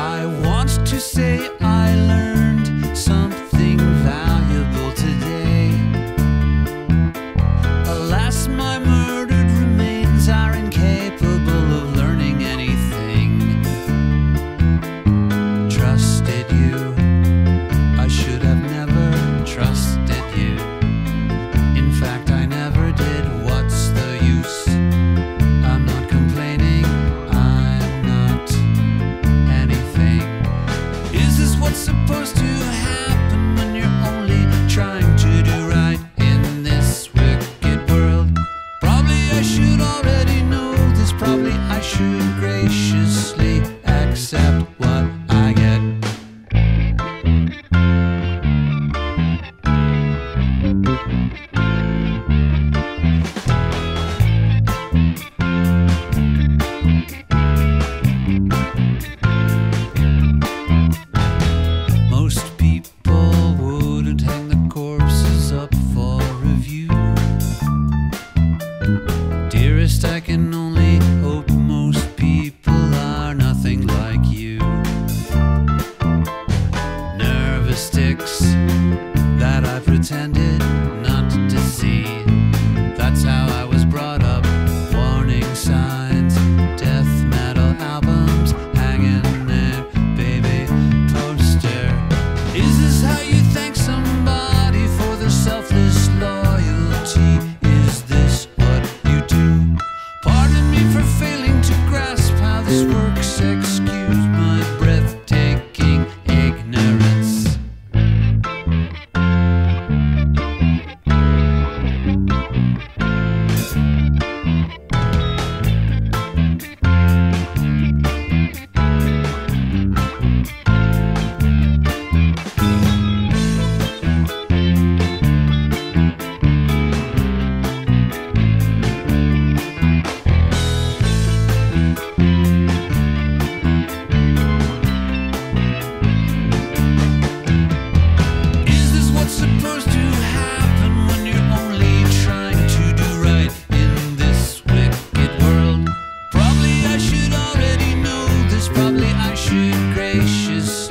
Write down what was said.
I want to say I learned. I should graciously accept what I get. Most people wouldn't hang the corpses up for review. Dearest, I can only intended Probably I should gracious.